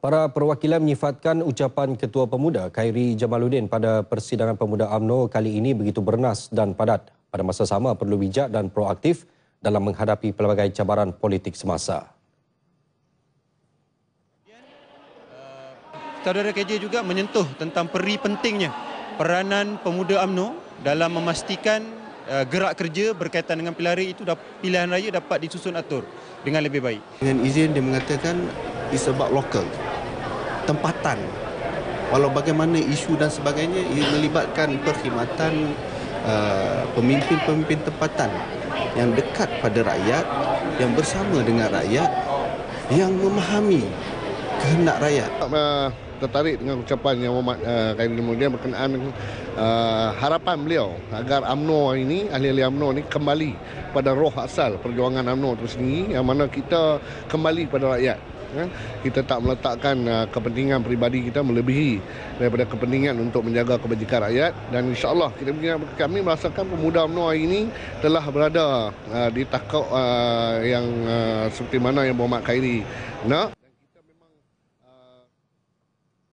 Para perwakilan menyifatkan ucapan Ketua Pemuda Khairi Jamaluddin pada persidangan Pemuda AMNO kali ini begitu bernas dan padat. Pada masa sama perlu bijak dan proaktif dalam menghadapi pelbagai cabaran politik semasa. Saudara KJ juga menyentuh tentang peri pentingnya peranan pemuda AMNO dalam memastikan uh, gerak kerja berkaitan dengan pilihan raya itu pilihan raya dapat disusun atur dengan lebih baik. Dengan izin dia mengatakan it's about local tempatan. Walau bagaimana isu dan sebagainya, ia melibatkan perkhidmatan uh, pemimpin-pemimpin tempatan yang dekat pada rakyat, yang bersama dengan rakyat, yang memahami kehendak rakyat. Uh, tertarik dengan ucapan yang Muhammad uh, Khairul kemudian berkenaan uh, harapan beliau agar AMNO ini, ahli-ahli AMNO ini kembali pada roh asal perjuangan AMNO itu sendiri yang mana kita kembali pada rakyat ya. kita tak meletakkan uh, kepentingan peribadi kita melebihi daripada kepentingan untuk menjaga kebajikan rakyat dan insyaallah kita kami merasakan pemuda UMNO hari ini telah berada uh, di takau uh, yang uh, seperti mana yang Muhammad Khairi nak